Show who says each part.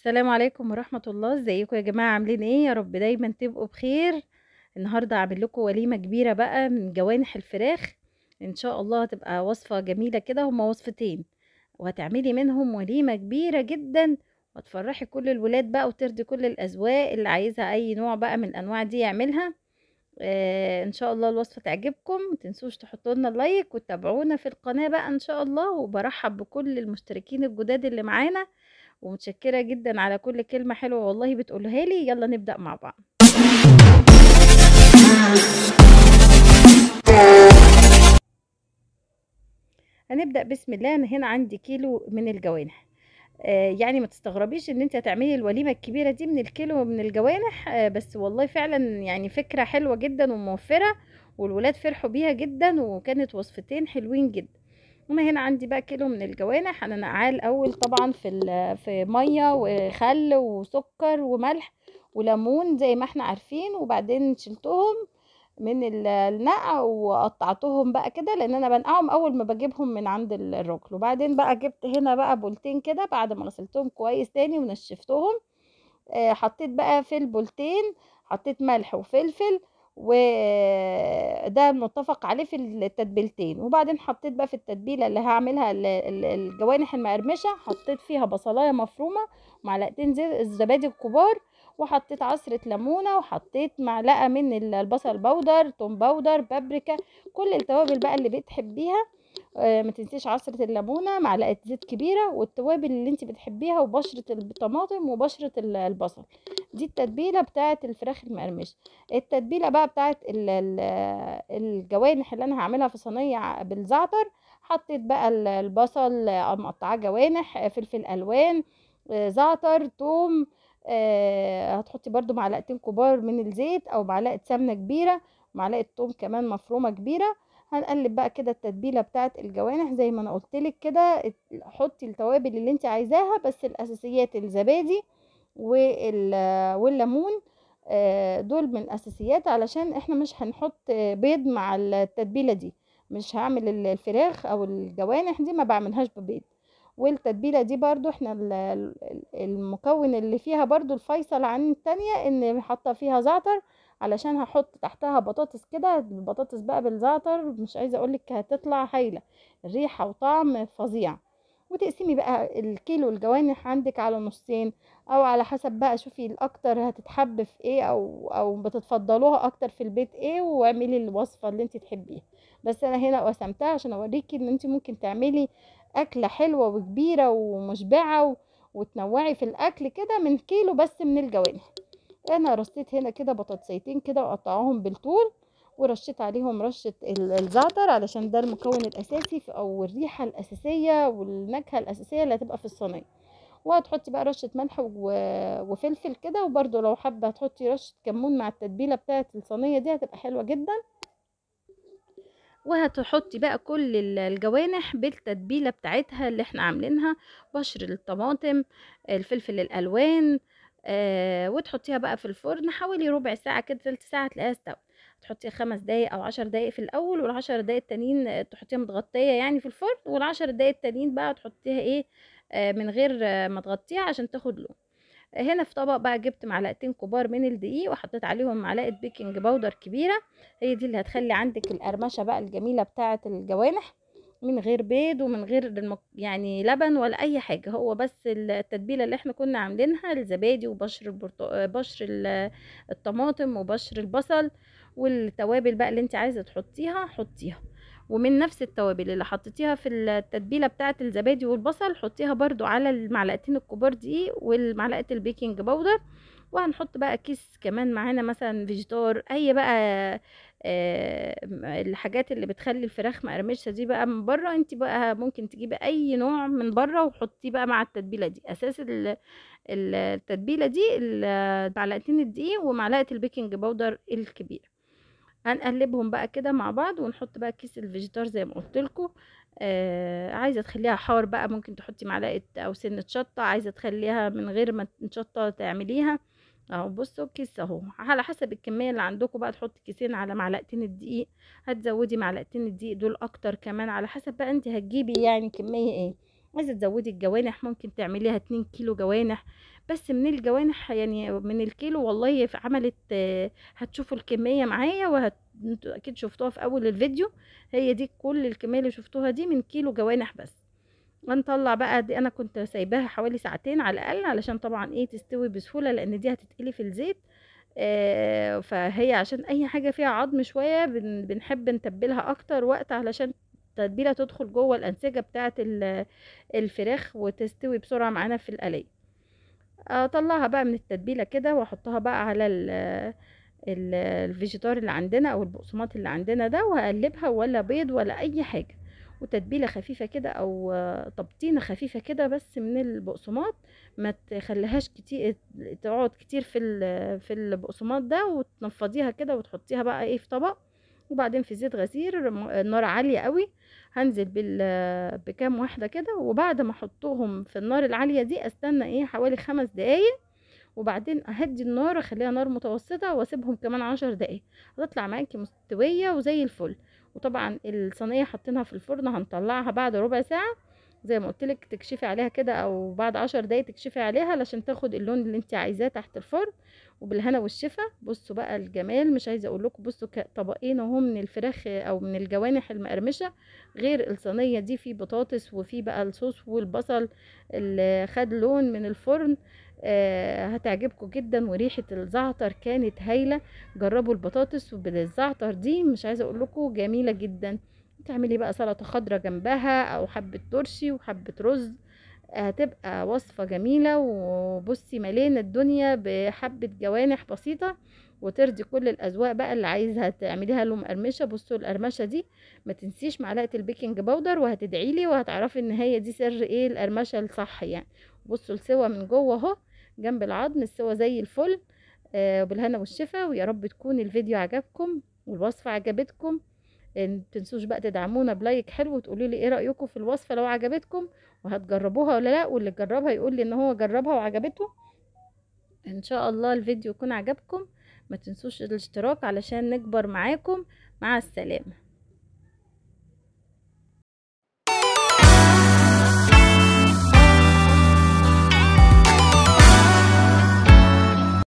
Speaker 1: السلام عليكم ورحمة الله. إزيكم يا جماعة؟ عاملين إيه؟ يا رب دايما تبقوا بخير. النهاردة هعمل لكم وليمة كبيرة بقى من جوانح الفراخ. إن شاء الله هتبقى وصفة جميلة كده هما وصفتين. وهتعملي منهم وليمة كبيرة جدا وتفرحي كل الولاد بقى وترضي كل الأذواق اللي عايزها أي نوع بقى من الأنواع دي يعملها. آه إن شاء الله الوصفة تعجبكم متنسوش تحطوا لنا لايك وتتابعونا في القناة بقى إن شاء الله وبرحب بكل المشتركين الجداد اللي معانا ومتشكرة جدا على كل كلمة حلوة والله بتقولها لي يلا نبدأ مع بعض. هنبدأ بسم الله أنا هنا عندي كيلو من الجوانح. يعني ما تستغربيش إن أنت هتعملي الوليمة الكبيرة دي من الكيلو من الجوانح آه بس والله فعلا يعني فكرة حلوة جدا وموفرة والولاد فرحوا بيها جدا وكانت وصفتين حلوين جدا. أنا هنا عندي بقى كيلو من الجوانح أنا نقعاه الأول طبعا في في مية وخل وسكر وملح وليمون زي ما إحنا عارفين وبعدين شلتهم من النقع وقطعتهم بقى كده لأن أنا بنقعهم أول ما بجيبهم من عند الراجل وبعدين بقى جبت هنا بقى بولتين كده بعد ما غسلتهم كويس تاني ونشفتهم. آه حطيت بقى في البولتين حطيت ملح وفلفل وده متفق عليه في التتبيلتين. وبعدين حطيت بقى في التتبيلة اللي هعملها الجوانح المقرمشة حطيت فيها بصلاية مفرومة معلقتين زيت الزبادي الكبار وحطيت عصرة ليمونة وحطيت معلقة من البصل بودر توم بودر بابريكا كل التوابل بقى اللي بتحبيها. آه ما تنسيش عصرة الليمونة معلقة زيت كبيرة والتوابل اللي انت بتحبيها وبشرة الطماطم وبشرة البصل. دي التتبيلة بتاعة الفراخ المقرمشة. التتبيلة بقى بتاعة الجوانح اللي أنا هعملها في صينية بالزعتر. حطيت بقى البصل مقطعاه جوانح فلفل ألوان آه زعتر توم آه هتحطي برضو معلقتين كبار من الزيت أو معلقة سمنة كبيرة معلقة توم كمان مفرومة كبيرة. هنقلب بقى كده التتبيلة بتاعه الجوانح زي ما أنا قلت لك كده حطي التوابل اللي أنت عايزاها بس الأساسيات الزبادي والليمون دول من الأساسيات علشان إحنا مش هنحط بيض مع التتبيلة دي. مش هعمل الفراخ أو الجوانح دي ما بعملهاش ببيض. والتتبيلة دي برضو إحنا المكون اللي فيها برضو الفيصل عن التانية ان حاطة فيها زعتر علشان هحط تحتها بطاطس كده البطاطس بقى بالزعتر مش عايزة اقولك هتطلع هايلة ريحة وطعم فظيع. وتقسمي بقى الكيلو الجوانح عندك على نصين أو على حسب بقى شوفي الأكتر هتتحب في إيه أو أو بتتفضلوها أكتر في البيت إيه واعملي الوصفة اللي انت تحبيها. بس أنا هنا قسمتها عشان أوريكي إن انت ممكن تعملي أكلة حلوة وكبيرة ومشبعة وتنوعي في الأكل كده من كيلو بس من الجوانح أنا رصيت هنا كده بطاطسيتين كده وقطعهم بالطول ورشيت عليهم رشة الزعتر علشان ده المكون الأساسي أو الريحة الأساسية والنكهة الأساسية اللي هتبقى في الصينية. وهتحطي بقى رشة ملح وفلفل كده وبرده لو حابة هتحطي رشة كمون مع التتبيلة بتاعة الصينية دي هتبقى حلوة جدا. وهتحطي بقى كل الجوانح بالتتبيلة بتاعتها اللي إحنا عاملينها بشر الطماطم الفلفل الألوان آه وتحطيها بقى في الفرن حوالي ربع ساعة كده تلت ساعة تلاقيها استوت. تحطيها خمس دقايق أو عشر دقايق في الأول والعشر دقايق التانيين تحطيها متغطية يعني في الفرن والعشر دقايق التانيين بقى تحطيها إيه آه من غير آه ما تغطيها عشان تاخد لون. هنا في طبق بقى جبت معلقتين كبار من الدقيق وحطيت عليهم معلقة بيكنج باودر كبيرة هي دي اللي هتخلي عندك القرمشة بقى الجميلة بتاعة الجوانح من غير بيض ومن غير. يعني لبن ولا أي حاجة هو بس التتبيلة اللي إحنا كنا عاملينها الزبادي وبشر. بشر الطماطم وبشر البصل والتوابل بقى اللي أنت عايزة تحطيها حطيها ومن نفس التوابل اللي حطيتيها في التتبيلة بتاعة الزبادي والبصل حطيها برضو على المعلقتين الكبار دي والمعلقة ال baking powder. وهنحط بقى كيس كمان معانا مثلا فيجيتار أي بقى آه الحاجات اللي بتخلي الفراخ مقرمشة دي بقى من بره. انت بقى ممكن تجيبي أي نوع من بره وحطيه بقى مع التتبيلة دي. أساس التتبيلة دي معلقتين الدقيق ومعلقة ال baking powder الكبيره هنقلبهم بقى كده مع بعض ونحط بقى كيس الفيجيتار زي ما قلت لكم. آه عايزة تخليها حار بقى ممكن تحطي معلقة أو سنة شطة عايزة تخليها من غير ما شطه تعمليها. أهو بصوا كيس أهو. على حسب الكمية اللي عندكم بقى تحطي كيسين على معلقتين الدقيق. هتزودي معلقتين الدقيق دول أكتر كمان على حسب بقى انت هتجيبي يعني كمية إيه. عايزة تزودي الجوانح ممكن تعمليها 2 كيلو جوانح. بس من الجوانح يعني من الكيلو والله عملت هتشوفوا الكمية معايا وهت أكيد شفتوها في أول الفيديو. هي دي كل الكمية اللي شفتوها دي من كيلو جوانح بس. هنطلع بقى دي أنا كنت سايباها حوالي ساعتين على الأقل علشان طبعًا إيه تستوي بسهولة لأن دي هتتقلي في الزيت. آآ، فهي عشان أي حاجة فيها عضم شوية بن بنحب نتبلها أكتر وقت علشان التتبيلة تدخل جوه الأنسجة بتاعة ال الفراخ وتستوي بسرعة معانا في القلية أطلعها بقى من التتبيلة كده وأحطها بقى على ال ال الفيجيتار اللي عندنا أو البقسماط اللي عندنا ده وهاقلبها ولا بيض ولا أي حاجة. وتتبيلة خفيفة كده أو تبطينة خفيفة كده بس من البقسماط ما تخليهاش كتير تقعد كتير في في البقسماط ده وتنفضيها كده وتحطيها بقى إيه في طبق. وبعدين في زيت غزير النار عالية أوي هانزل بال بكام واحدة كده وبعد ما أحطهم في النار العالية دي أستنى إيه حوالي 5 دقايق وبعدين أهدّي النار أخليها نار متوسطة وأسيبهم كمان 10 دقايق هتطلع معاكِ مستوية وزي الفل. وطبعًا الصينية حاطينها في الفرن هنطلعها بعد ربع ساعة زي ما قُلت لِك تكشفي عليها كده أو بعد 10 دقايق تكشفي عليها علشان تاخد اللون اللي أنتِ عايزاه تحت الفرن وبالهنا والشفا. بصوا بقى الجمال مش عايزة أقول لكم بصوا طبقين أهو من الفراخ أو من الجوانح المقرمشة غير الصينية دي في بطاطس وفي بقى الصوص والبصل اللي خد لون من الفرن. آآ، هتعجبكم جدًا. وريحة الزعتر كانت هايلة. جربوا البطاطس بالزعتر دي مش عايزة أقول لكم جميلة جدًا. تعملي بقى سلطة خضرا جنبها أو حبة ترشي وحبة رز هتبقى وصفة جميلة وبصي ملينا الدنيا بحبة جوانح بسيطة وترضي كل الأذواق بقى اللي عايزة تعمليها له مقرمشة بصوا القرمشة دي ما تنسيش معلقة ال baking powder وهتدعي لي وهتعرفي إن هي دي سر إيه القرمشة الصح يعني. بصوا السوا من جوه أهو جنب العظم السوا زي الفل آآ، بالهنا والشفا ويا رب تكون الفيديو عجبكم والوصفة عجبتكم. تنسوش بقى تدعمونا ب like حلو وتقولوا لي إيه رأيكم في الوصفة لو عجبتكم وهتجربوها والّا لأ واللي جربها يقول لي إن هو جربها وعجبته. إن شاء الله الفيديو يكون عجبكم. ما تنسوش الاشتراك علشان نكبر معاكم. مع السلامة.